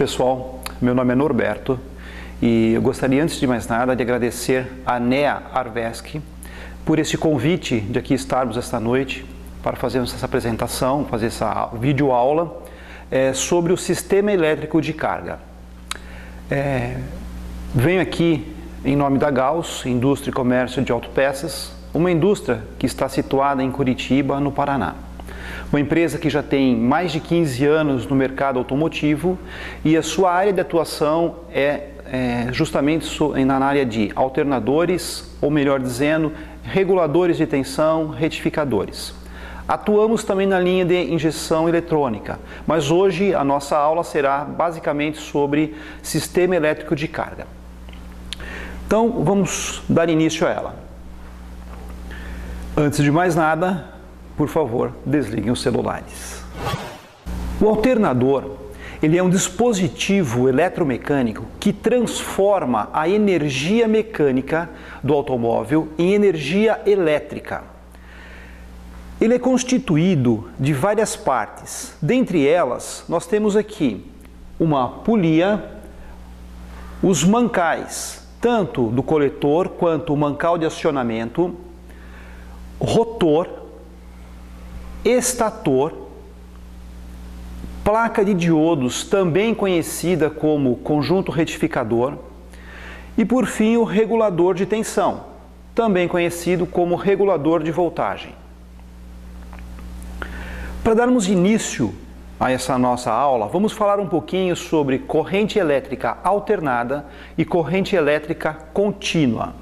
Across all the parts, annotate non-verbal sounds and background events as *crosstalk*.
pessoal. Meu nome é Norberto e eu gostaria, antes de mais nada, de agradecer a Nea Arveski por esse convite de aqui estarmos esta noite para fazermos essa apresentação, fazer essa videoaula é, sobre o sistema elétrico de carga. É, venho aqui em nome da Gauss, Indústria e Comércio de Autopeças, uma indústria que está situada em Curitiba, no Paraná. Uma empresa que já tem mais de 15 anos no mercado automotivo e a sua área de atuação é, é justamente na área de alternadores, ou melhor dizendo, reguladores de tensão, retificadores. Atuamos também na linha de injeção eletrônica, mas hoje a nossa aula será basicamente sobre sistema elétrico de carga. Então vamos dar início a ela. Antes de mais nada, por favor, desliguem os celulares. O alternador ele é um dispositivo eletromecânico que transforma a energia mecânica do automóvel em energia elétrica. Ele é constituído de várias partes. Dentre elas, nós temos aqui uma polia, os mancais, tanto do coletor quanto o mancal de acionamento, rotor, estator, placa de diodos, também conhecida como conjunto retificador, e por fim o regulador de tensão, também conhecido como regulador de voltagem. Para darmos início a essa nossa aula, vamos falar um pouquinho sobre corrente elétrica alternada e corrente elétrica contínua.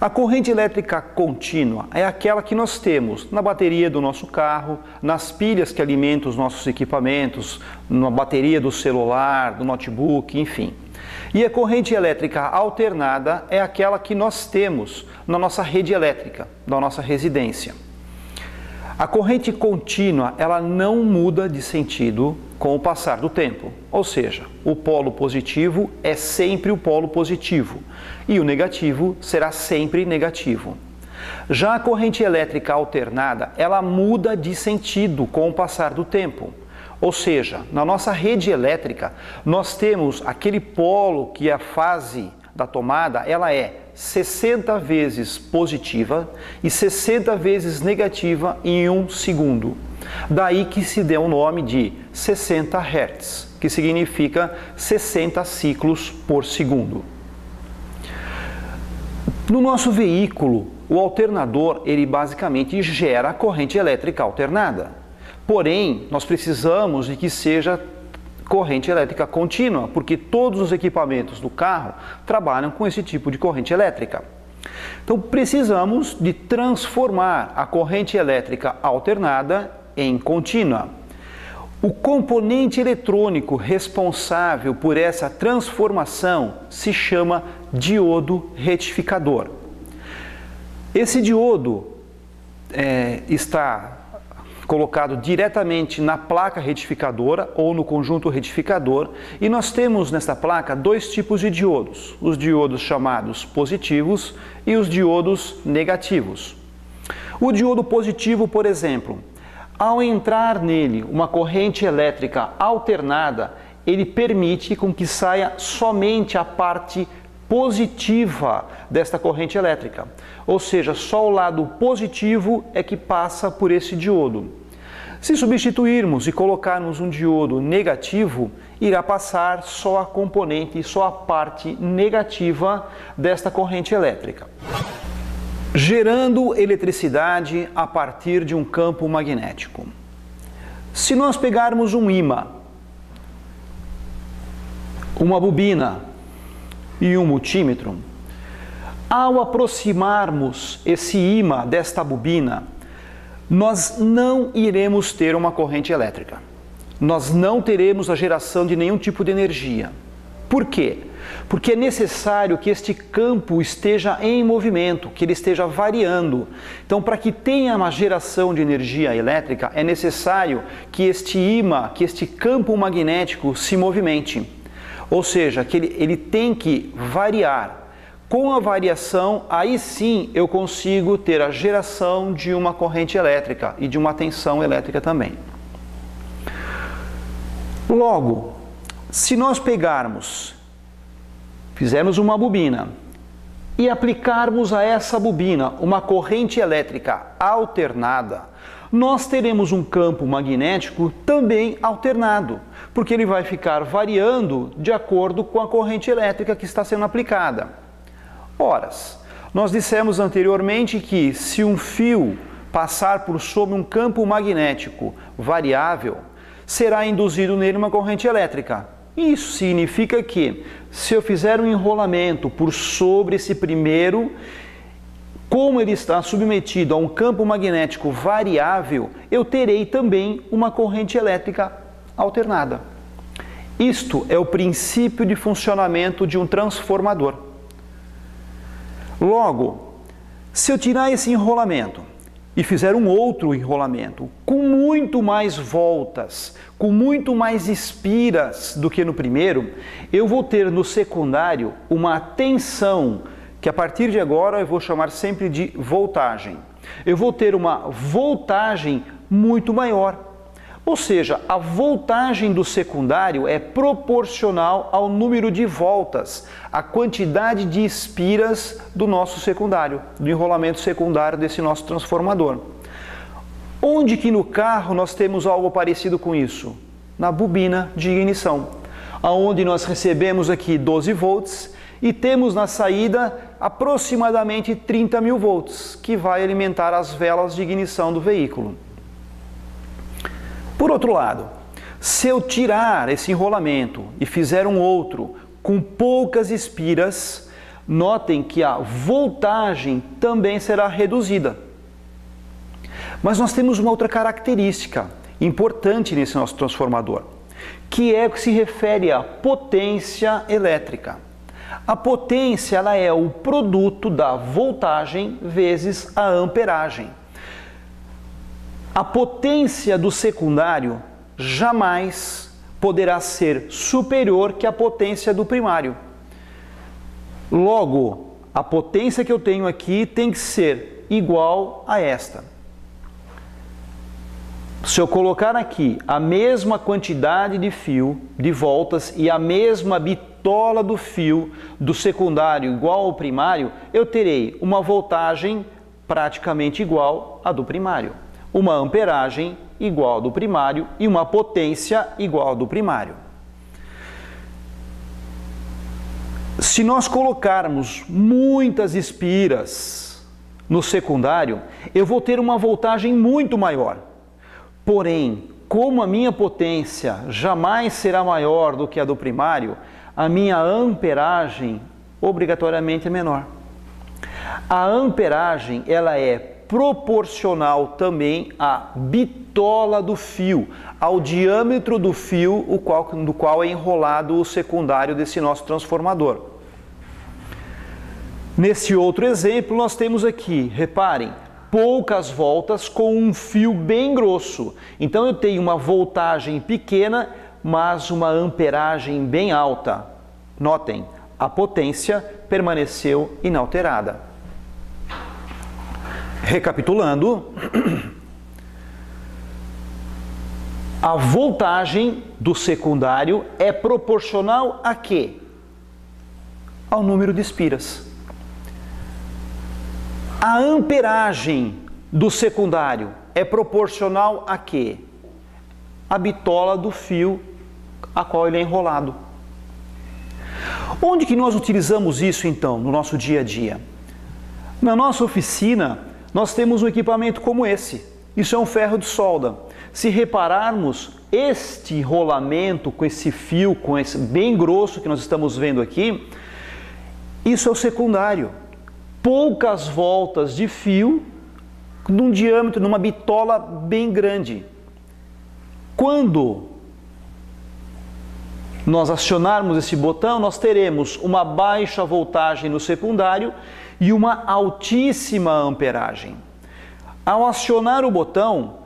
A corrente elétrica contínua é aquela que nós temos na bateria do nosso carro, nas pilhas que alimentam os nossos equipamentos, na bateria do celular, do notebook, enfim. E a corrente elétrica alternada é aquela que nós temos na nossa rede elétrica, da nossa residência. A corrente contínua, ela não muda de sentido com o passar do tempo. Ou seja, o polo positivo é sempre o polo positivo e o negativo será sempre negativo. Já a corrente elétrica alternada, ela muda de sentido com o passar do tempo. Ou seja, na nossa rede elétrica, nós temos aquele polo que é a fase da tomada, ela é 60 vezes positiva e 60 vezes negativa em um segundo. Daí que se deu o nome de 60 Hz, que significa 60 ciclos por segundo. No nosso veículo, o alternador ele basicamente gera corrente elétrica alternada. Porém, nós precisamos de que seja corrente elétrica contínua, porque todos os equipamentos do carro trabalham com esse tipo de corrente elétrica. Então precisamos de transformar a corrente elétrica alternada em contínua. O componente eletrônico responsável por essa transformação se chama diodo retificador. Esse diodo é, está colocado diretamente na placa retificadora ou no conjunto retificador e nós temos nesta placa dois tipos de diodos, os diodos chamados positivos e os diodos negativos. O diodo positivo, por exemplo, ao entrar nele uma corrente elétrica alternada, ele permite com que saia somente a parte positiva desta corrente elétrica. Ou seja, só o lado positivo é que passa por esse diodo. Se substituirmos e colocarmos um diodo negativo, irá passar só a componente, só a parte negativa desta corrente elétrica, gerando eletricidade a partir de um campo magnético. Se nós pegarmos um imã, uma bobina e um multímetro, ao aproximarmos esse imã desta bobina, nós não iremos ter uma corrente elétrica. Nós não teremos a geração de nenhum tipo de energia. Por quê? Porque é necessário que este campo esteja em movimento, que ele esteja variando. Então, para que tenha uma geração de energia elétrica, é necessário que este imã, que este campo magnético se movimente. Ou seja, que ele, ele tem que variar. Com a variação, aí sim eu consigo ter a geração de uma corrente elétrica e de uma tensão elétrica também. Logo, Se nós pegarmos, fizermos uma bobina e aplicarmos a essa bobina uma corrente elétrica alternada, nós teremos um campo magnético também alternado, porque ele vai ficar variando de acordo com a corrente elétrica que está sendo aplicada. Horas, nós dissemos anteriormente que se um fio passar por sobre um campo magnético variável, será induzido nele uma corrente elétrica. Isso significa que, se eu fizer um enrolamento por sobre esse primeiro como ele está submetido a um campo magnético variável, eu terei também uma corrente elétrica alternada. Isto é o princípio de funcionamento de um transformador. Logo, se eu tirar esse enrolamento e fizer um outro enrolamento com muito mais voltas, com muito mais espiras do que no primeiro, eu vou ter no secundário uma tensão que a partir de agora eu vou chamar sempre de voltagem. Eu vou ter uma voltagem muito maior. Ou seja, a voltagem do secundário é proporcional ao número de voltas, a quantidade de espiras do nosso secundário, do enrolamento secundário desse nosso transformador. Onde que no carro nós temos algo parecido com isso? Na bobina de ignição, aonde nós recebemos aqui 12 volts e temos na saída aproximadamente 30 mil volts, que vai alimentar as velas de ignição do veículo. Por outro lado, se eu tirar esse enrolamento e fizer um outro com poucas espiras, notem que a voltagem também será reduzida. Mas nós temos uma outra característica importante nesse nosso transformador, que é o que se refere à potência elétrica. A potência ela é o produto da voltagem vezes a amperagem. A potência do secundário jamais poderá ser superior que a potência do primário. Logo, a potência que eu tenho aqui tem que ser igual a esta. Se eu colocar aqui a mesma quantidade de fio, de voltas e a mesma bitola, bitola do fio do secundário igual ao primário, eu terei uma voltagem praticamente igual à do primário, uma amperagem igual ao do primário e uma potência igual ao do primário. Se nós colocarmos muitas espiras no secundário, eu vou ter uma voltagem muito maior. Porém, como a minha potência jamais será maior do que a do primário, a minha amperagem obrigatoriamente é menor. A amperagem ela é proporcional também à bitola do fio, ao diâmetro do fio o qual, do qual é enrolado o secundário desse nosso transformador. Nesse outro exemplo, nós temos aqui, reparem, poucas voltas com um fio bem grosso. Então eu tenho uma voltagem pequena mas uma amperagem bem alta. Notem, a potência permaneceu inalterada. Recapitulando, *clears throat* a voltagem do secundário é proporcional a quê? Ao número de espiras. A amperagem do secundário é proporcional a quê? A bitola do fio a qual ele é enrolado. Onde que nós utilizamos isso então no nosso dia a dia? Na nossa oficina, nós temos um equipamento como esse. Isso é um ferro de solda. Se repararmos este rolamento com esse fio, com esse bem grosso que nós estamos vendo aqui, isso é o secundário. Poucas voltas de fio num diâmetro, numa bitola bem grande. Quando nós acionarmos esse botão, nós teremos uma baixa voltagem no secundário e uma altíssima amperagem. Ao acionar o botão,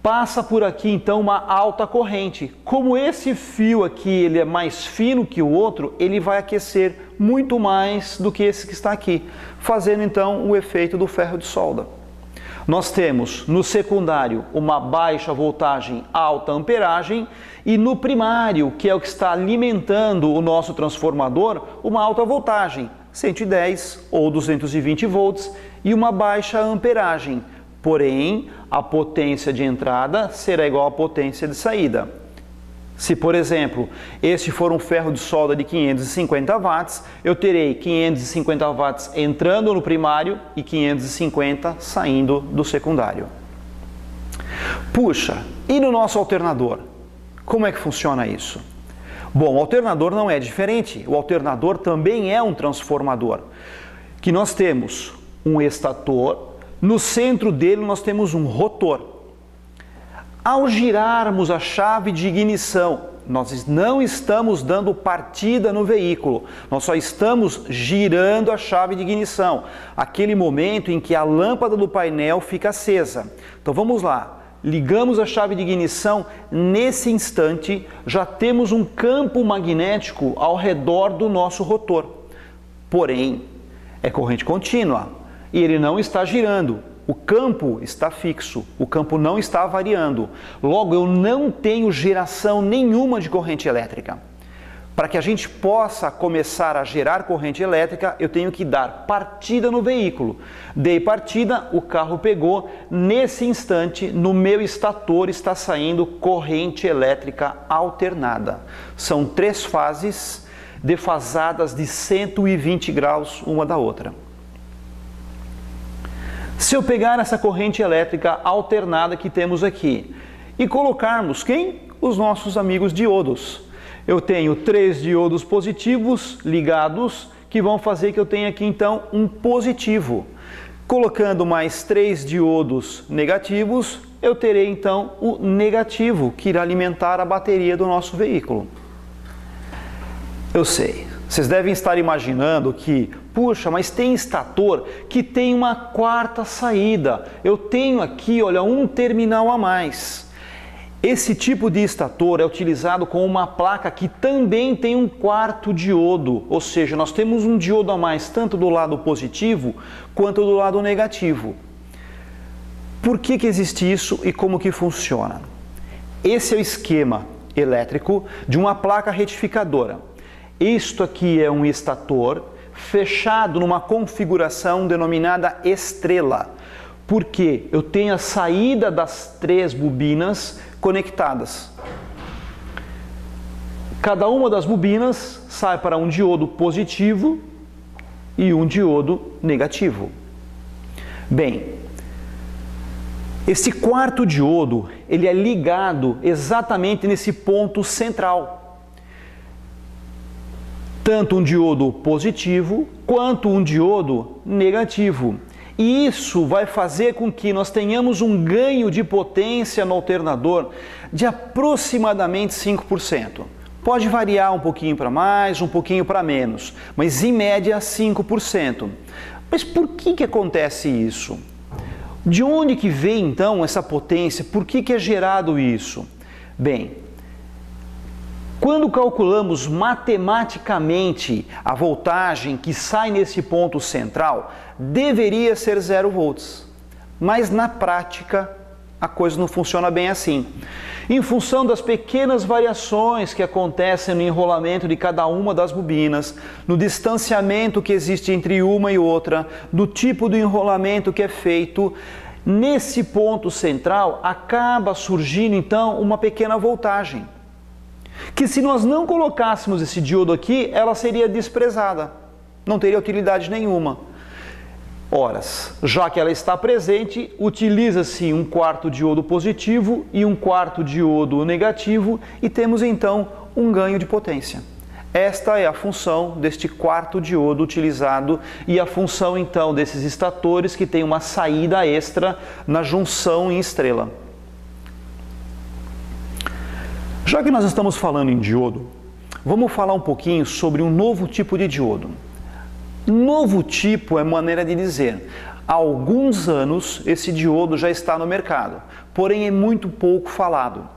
passa por aqui então uma alta corrente. Como esse fio aqui ele é mais fino que o outro, ele vai aquecer muito mais do que esse que está aqui, fazendo então o efeito do ferro de solda. Nós temos no secundário uma baixa voltagem, alta amperagem, e no primário, que é o que está alimentando o nosso transformador, uma alta voltagem, 110 ou 220 volts, e uma baixa amperagem. Porém, a potência de entrada será igual à potência de saída. Se, por exemplo, este for um ferro de solda de 550 watts, eu terei 550 watts entrando no primário e 550 saindo do secundário. Puxa, e no nosso alternador? Como é que funciona isso? Bom, o alternador não é diferente. O alternador também é um transformador. Que nós temos um estator, no centro dele nós temos um rotor. Ao girarmos a chave de ignição, nós não estamos dando partida no veículo, nós só estamos girando a chave de ignição, aquele momento em que a lâmpada do painel fica acesa. Então vamos lá, ligamos a chave de ignição, nesse instante já temos um campo magnético ao redor do nosso rotor. Porém, é corrente contínua e ele não está girando. O campo está fixo, o campo não está variando. Logo, eu não tenho geração nenhuma de corrente elétrica. Para que a gente possa começar a gerar corrente elétrica, eu tenho que dar partida no veículo. Dei partida, o carro pegou. Nesse instante, no meu estator está saindo corrente elétrica alternada. São três fases defasadas de 120 graus uma da outra. Se eu pegar essa corrente elétrica alternada que temos aqui e colocarmos quem? Os nossos amigos diodos. Eu tenho três diodos positivos ligados que vão fazer que eu tenha aqui então um positivo. Colocando mais três diodos negativos, eu terei então o negativo que irá alimentar a bateria do nosso veículo. Eu sei, vocês devem estar imaginando que, puxa, mas tem estator que tem uma quarta saída. Eu tenho aqui, olha, um terminal a mais. Esse tipo de estator é utilizado com uma placa que também tem um quarto diodo, ou seja, nós temos um diodo a mais tanto do lado positivo quanto do lado negativo. Por que, que existe isso e como que funciona? Esse é o esquema elétrico de uma placa retificadora. Isto aqui é um estator fechado numa configuração denominada estrela, porque eu tenho a saída das três bobinas conectadas. Cada uma das bobinas sai para um diodo positivo e um diodo negativo. Bem, esse quarto diodo, ele é ligado exatamente nesse ponto central tanto um diodo positivo quanto um diodo negativo. E isso vai fazer com que nós tenhamos um ganho de potência no alternador de aproximadamente 5%. Pode variar um pouquinho para mais, um pouquinho para menos, mas em média 5%. Mas por que, que acontece isso? De onde que vem então essa potência? Por que, que é gerado isso? Bem, quando calculamos matematicamente a voltagem que sai nesse ponto central, deveria ser 0 volts. Mas na prática, a coisa não funciona bem assim. Em função das pequenas variações que acontecem no enrolamento de cada uma das bobinas, no distanciamento que existe entre uma e outra, do tipo do enrolamento que é feito, nesse ponto central acaba surgindo então uma pequena voltagem que se nós não colocássemos esse diodo aqui, ela seria desprezada, não teria utilidade nenhuma. Horas, já que ela está presente, utiliza-se um quarto diodo positivo e um quarto diodo negativo e temos então um ganho de potência. Esta é a função deste quarto diodo utilizado e a função então desses estatores que tem uma saída extra na junção em estrela. Já que nós estamos falando em diodo, vamos falar um pouquinho sobre um novo tipo de diodo. Novo tipo é maneira de dizer. Há alguns anos esse diodo já está no mercado, porém é muito pouco falado.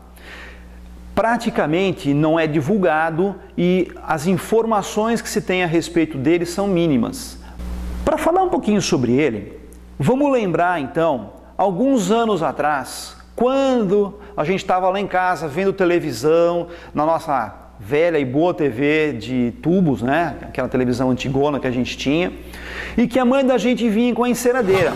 Praticamente não é divulgado e as informações que se tem a respeito dele são mínimas. Para falar um pouquinho sobre ele, vamos lembrar então alguns anos atrás, quando a gente estava lá em casa vendo televisão, na nossa velha e boa TV de tubos, né? Aquela televisão antigona que a gente tinha, e que a mãe da gente vinha com a enceradeira.